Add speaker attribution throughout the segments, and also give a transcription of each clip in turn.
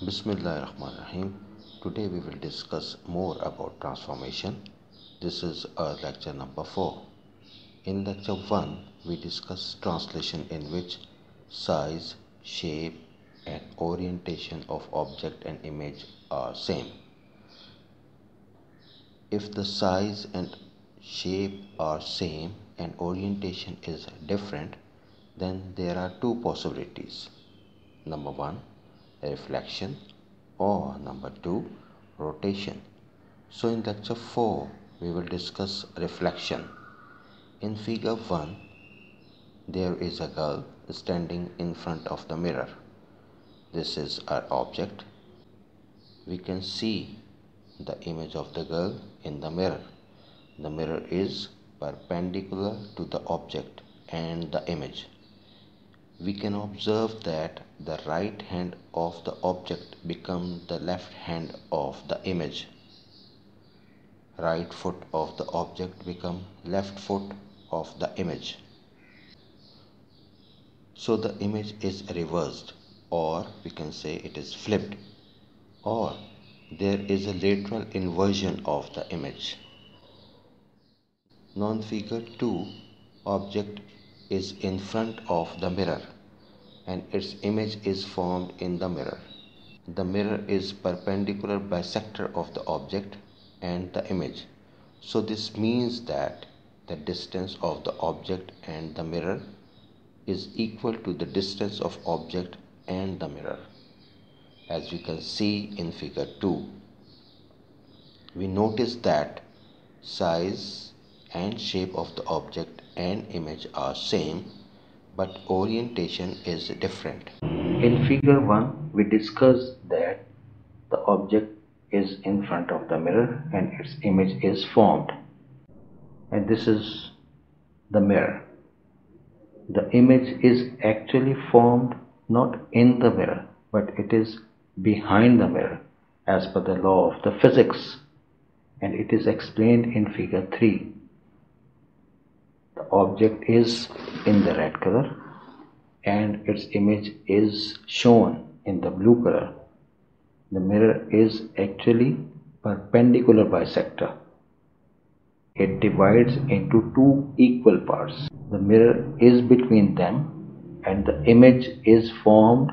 Speaker 1: Bismillahirrahmanirrahim. Today we will discuss more about transformation. This is our lecture number 4. In lecture 1 we discuss translation in which size, shape and orientation of object and image are same. If the size and shape are same and orientation is different then there are two possibilities. Number 1 reflection or number 2 rotation. So in lecture 4 we will discuss reflection. In figure 1 there is a girl standing in front of the mirror. This is our object. We can see the image of the girl in the mirror. The mirror is perpendicular to the object and the image we can observe that the right hand of the object becomes the left hand of the image. Right foot of the object become left foot of the image. So the image is reversed or we can say it is flipped or there is a lateral inversion of the image. Non-figure 2 object is in front of the mirror and its image is formed in the mirror. The mirror is perpendicular bisector of the object and the image. So this means that the distance of the object and the mirror is equal to the distance of object and the mirror. As we can see in figure 2, we notice that size and shape of the object and image are same but orientation is different. In figure 1 we discuss that the object is in front of the mirror and its image is formed and this is the mirror. The image is actually formed not in the mirror but it is behind the mirror as per the law of the physics and it is explained in figure 3 the object is in the red color and its image is shown in the blue color. The mirror is actually perpendicular bisector. It divides into two equal parts. The mirror is between them and the image is formed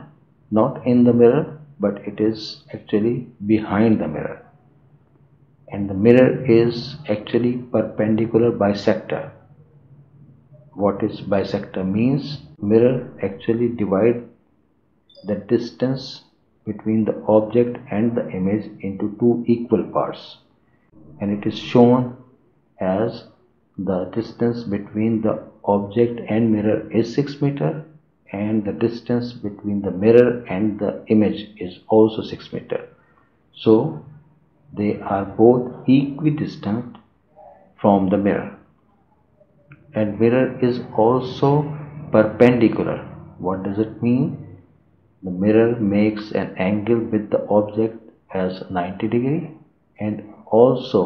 Speaker 1: not in the mirror but it is actually behind the mirror. And the mirror is actually perpendicular bisector what is bisector means mirror actually divide the distance between the object and the image into two equal parts. And it is shown as the distance between the object and mirror is 6 meter and the distance between the mirror and the image is also 6 meter. So they are both equidistant from the mirror and mirror is also perpendicular. What does it mean? The mirror makes an angle with the object as 90 degree and also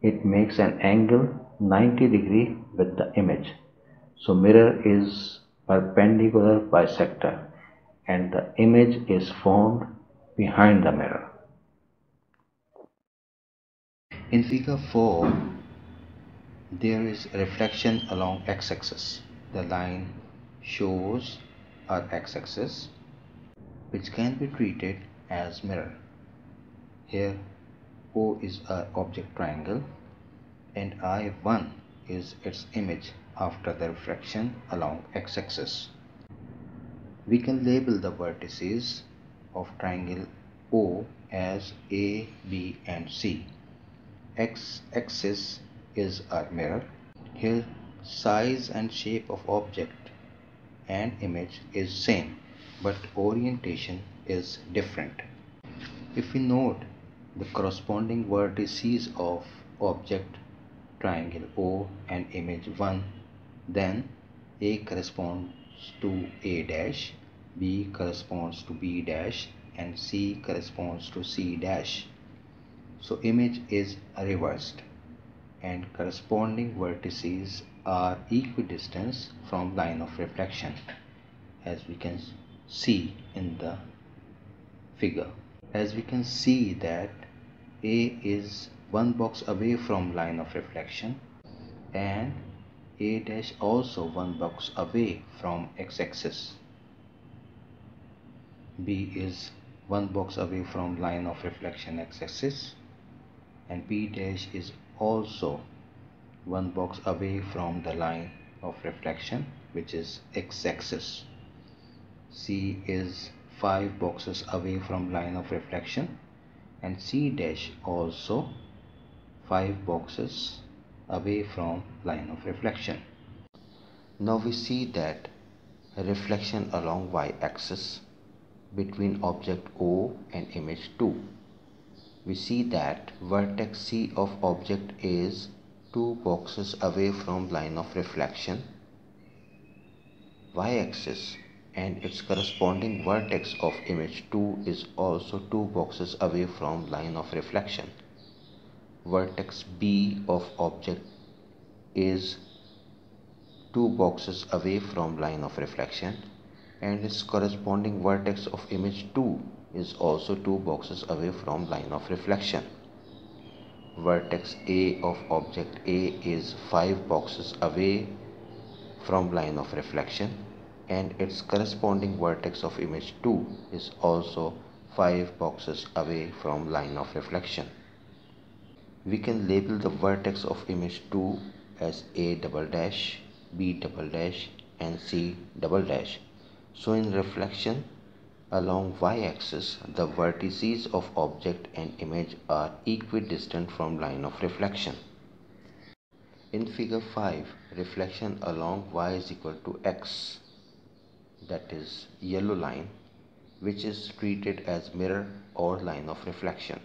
Speaker 1: it makes an angle 90 degree with the image. So mirror is perpendicular bisector and the image is formed behind the mirror. In figure 4 there is reflection along x-axis. The line shows our x-axis which can be treated as mirror. Here O is our object triangle and I1 is its image after the reflection along x-axis. We can label the vertices of triangle O as A, B and C. X-axis is our mirror. Here size and shape of object and image is same but orientation is different. If we note the corresponding vertices of object triangle O and image 1 then A corresponds to A dash, B corresponds to B dash and C corresponds to C dash. So image is reversed and corresponding vertices are equidistant from line of reflection as we can see in the figure. As we can see that A is one box away from line of reflection and A dash also one box away from x-axis. B is one box away from line of reflection x-axis and B dash is also one box away from the line of reflection which is x-axis. C is 5 boxes away from line of reflection and C dash also 5 boxes away from line of reflection. Now we see that reflection along y-axis between object O and image 2. We see that vertex C of object is 2 boxes away from line of reflection y-axis and its corresponding vertex of image 2 is also 2 boxes away from line of reflection. Vertex B of object is 2 boxes away from line of reflection and its corresponding vertex of image 2 is also 2 boxes away from line of reflection. Vertex A of object A is 5 boxes away from line of reflection and its corresponding vertex of image 2 is also 5 boxes away from line of reflection. We can label the vertex of image 2 as A double dash, B double dash and C double dash so in reflection along y-axis, the vertices of object and image are equidistant from line of reflection. In figure 5, reflection along y is equal to x, that is yellow line, which is treated as mirror or line of reflection.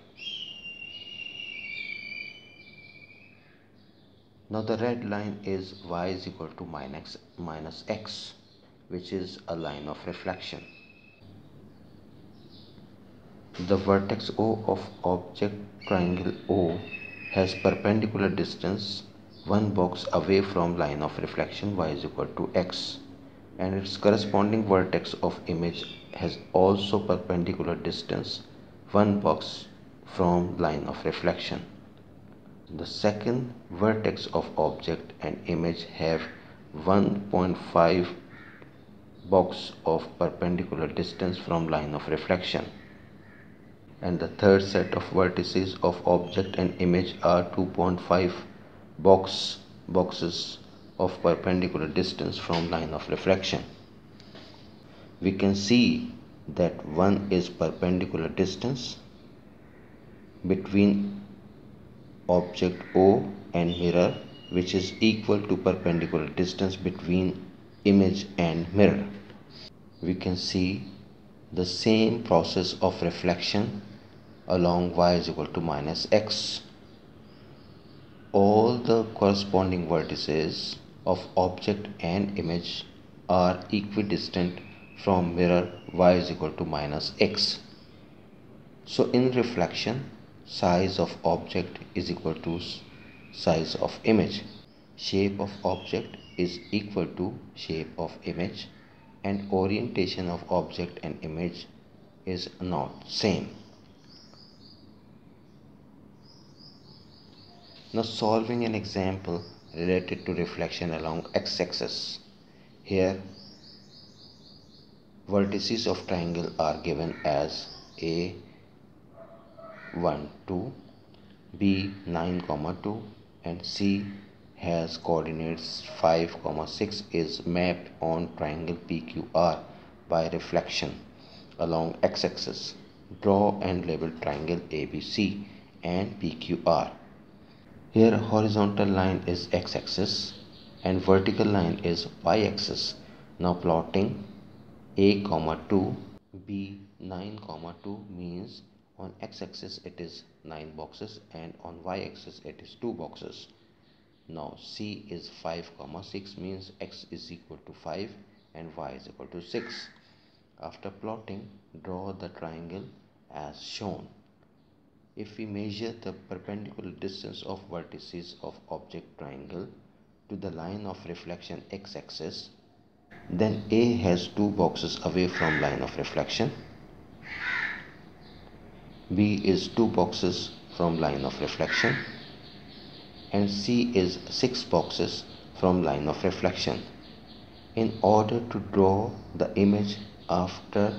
Speaker 1: Now the red line is y is equal to minus, minus x which is a line of reflection. The vertex O of object triangle O has perpendicular distance one box away from line of reflection y is equal to x and its corresponding vertex of image has also perpendicular distance one box from line of reflection. The second vertex of object and image have 1.5 box of perpendicular distance from line of reflection and the third set of vertices of object and image are 2.5 box boxes of perpendicular distance from line of reflection. We can see that one is perpendicular distance between object O and mirror which is equal to perpendicular distance between image and mirror. We can see the same process of reflection along y is equal to minus x. All the corresponding vertices of object and image are equidistant from mirror y is equal to minus x. So in reflection size of object is equal to size of image. Shape of object is equal to shape of image and orientation of object and image is not same. Now solving an example related to reflection along x-axis. Here vertices of triangle are given as a 1 2 b 9 comma 2 and c has coordinates 5 comma 6 is mapped on triangle PQR by reflection along x-axis. Draw and label triangle ABC and PQR. Here horizontal line is x-axis and vertical line is y-axis. Now plotting. A comma 2 b 9 comma 2 means on x-axis it is 9 boxes and on y-axis it is 2 boxes. Now c is 5 comma 6 means x is equal to 5 and y is equal to 6 after plotting draw the triangle as shown if we measure the perpendicular distance of vertices of object triangle to the line of reflection x-axis then A has two boxes away from line of reflection B is 2 boxes from line of reflection and C is 6 boxes from line of reflection. In order to draw the image after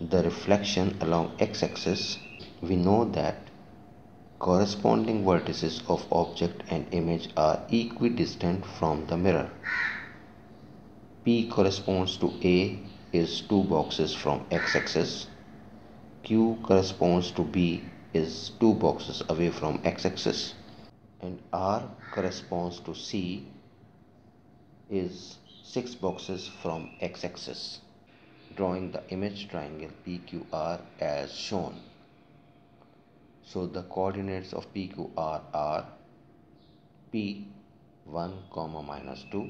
Speaker 1: the reflection along x-axis, we know that corresponding vertices of object and image are equidistant from the mirror. P corresponds to A is 2 boxes from x-axis. Q corresponds to B is 2 boxes away from x-axis. And R corresponds to C is 6 boxes from x-axis. Drawing the image triangle PQR as shown. So the coordinates of PQR are P 1 comma minus 2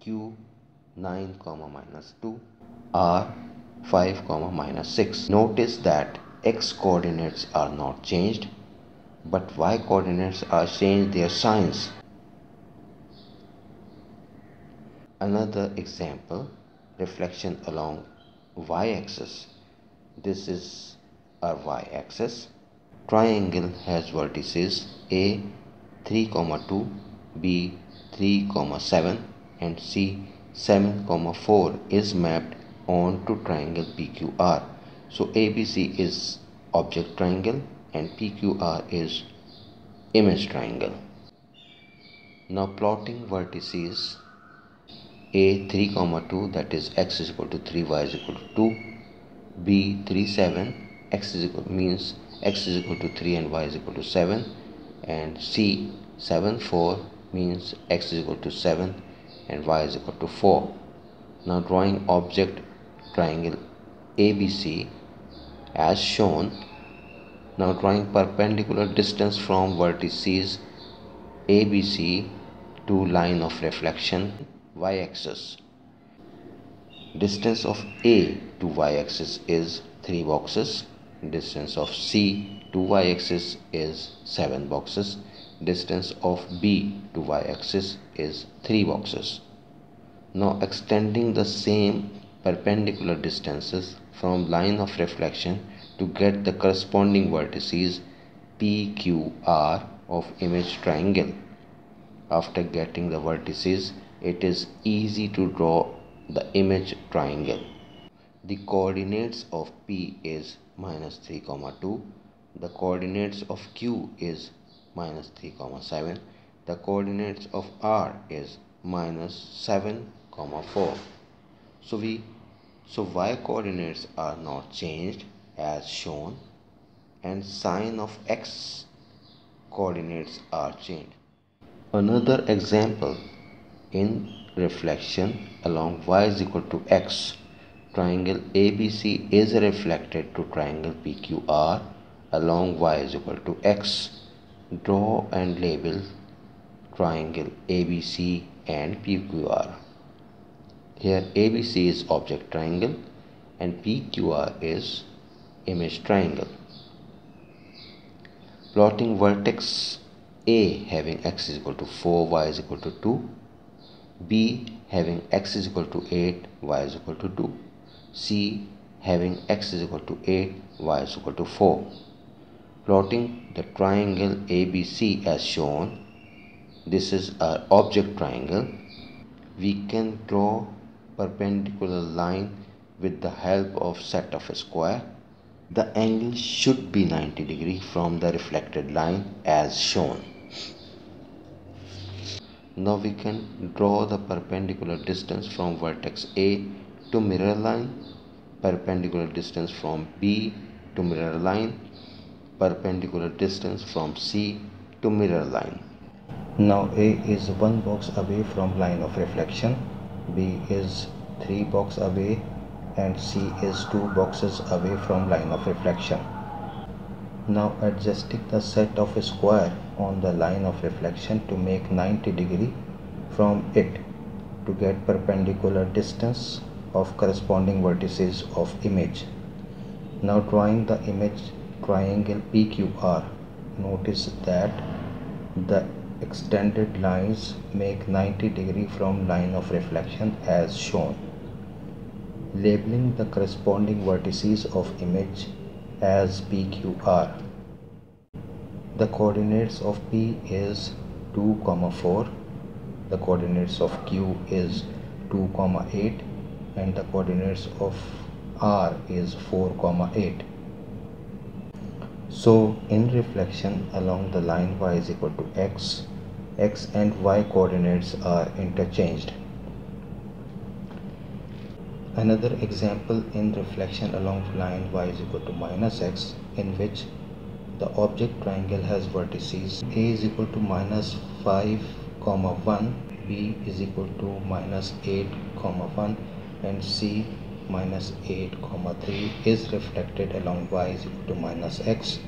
Speaker 1: q 9 comma minus 2 r 5 comma minus 6 notice that x coordinates are not changed but y coordinates are changed their signs. Another example reflection along y-axis this is our y-axis triangle has vertices a 3 comma 2 b 3 comma 7 and C 7 comma 4 is mapped onto triangle PQR. So ABC is object triangle and PQR is image triangle. Now plotting vertices A 3 comma 2 that is x is equal to 3 y is equal to 2 B 3 7 x is equal means x is equal to 3 and y is equal to 7 and C 7 4 means x is equal to 7 and y is equal to 4. Now drawing object triangle ABC as shown. Now drawing perpendicular distance from vertices ABC to line of reflection y-axis. Distance of A to y-axis is 3 boxes. Distance of C to y-axis is 7 boxes distance of B to y-axis is 3 boxes. Now extending the same perpendicular distances from line of reflection to get the corresponding vertices PQR of image triangle. After getting the vertices, it is easy to draw the image triangle. The coordinates of P is minus 3 comma 2. The coordinates of Q is minus 3 comma 7 the coordinates of r is minus 7 comma 4 so we so y coordinates are not changed as shown and sign of x coordinates are changed another example in reflection along y is equal to x triangle ABC is reflected to triangle PQR along y is equal to x Draw and label triangle ABC and PQR. Here ABC is object triangle and PQR is image triangle. Plotting vertex A having x is equal to 4, y is equal to 2. B having x is equal to 8, y is equal to 2. C having x is equal to 8, y is equal to 4. Plotting the triangle ABC as shown, this is our object triangle. We can draw perpendicular line with the help of set of a square. The angle should be 90 degree from the reflected line as shown. Now we can draw the perpendicular distance from vertex A to mirror line, perpendicular distance from B to mirror line, perpendicular distance from C to mirror line. Now A is one box away from line of reflection, B is three box away and C is two boxes away from line of reflection. Now adjusting the set of a square on the line of reflection to make 90 degree from it to get perpendicular distance of corresponding vertices of image. Now drawing the image triangle PQR, notice that the extended lines make 90 degree from line of reflection as shown. labeling the corresponding vertices of image as PQR. The coordinates of P is 2, comma 4, the coordinates of Q is 2, comma 8 and the coordinates of R is 4, comma 8. So in reflection along the line y is equal to x, x and y coordinates are interchanged. Another example in reflection along the line y is equal to minus x in which the object triangle has vertices. A is equal to minus 5 comma 1 b is equal to minus 8 comma 1 and c minus 8 comma 3 is reflected along y is equal to minus x.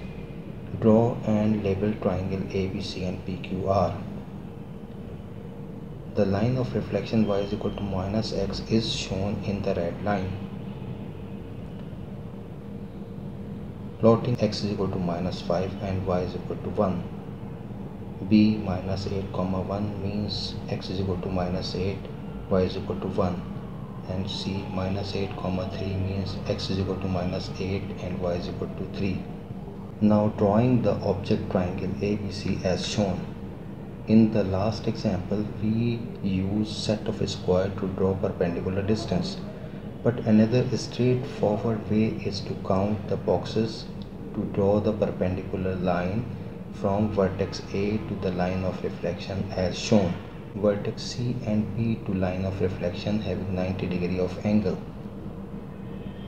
Speaker 1: Draw and label triangle abc and pqr the line of reflection y is equal to minus x is shown in the red line. Plotting x is equal to minus 5 and y is equal to 1. b minus 8 comma 1 means x is equal to minus 8, y is equal to 1 and c minus 8 comma 3 means x is equal to minus 8 and y is equal to 3. Now drawing the object triangle ABC as shown. In the last example, we use set of square to draw perpendicular distance. But another straightforward way is to count the boxes to draw the perpendicular line from vertex A to the line of reflection as shown. Vertex C and B to line of reflection having 90 degree of angle.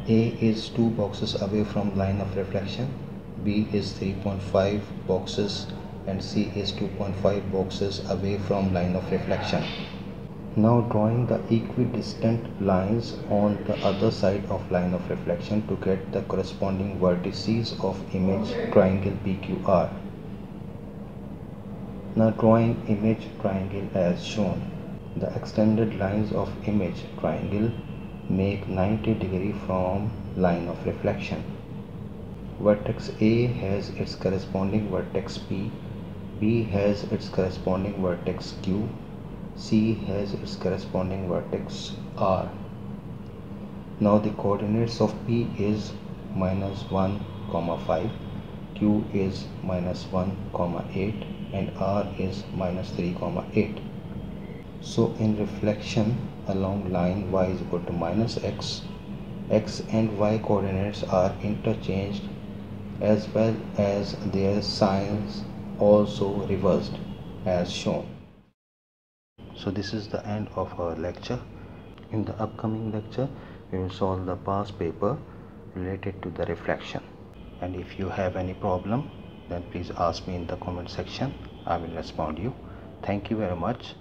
Speaker 1: A is 2 boxes away from line of reflection. B is 3.5 boxes and C is 2.5 boxes away from line of reflection. Now drawing the equidistant lines on the other side of line of reflection to get the corresponding vertices of image triangle PQR. Now drawing image triangle as shown. The extended lines of image triangle make 90 degree from line of reflection. Vertex A has its corresponding vertex P B has its corresponding vertex Q, C has its corresponding vertex R. Now the coordinates of P is minus 1 comma 5, Q is minus 1 comma 8 and R is minus 3 comma 8. So in reflection along line y is equal to minus x, x and y coordinates are interchanged as well as their signs also reversed as shown. So this is the end of our lecture. In the upcoming lecture, we will solve the past paper related to the reflection. And if you have any problem, then please ask me in the comment section. I will respond you. Thank you very much.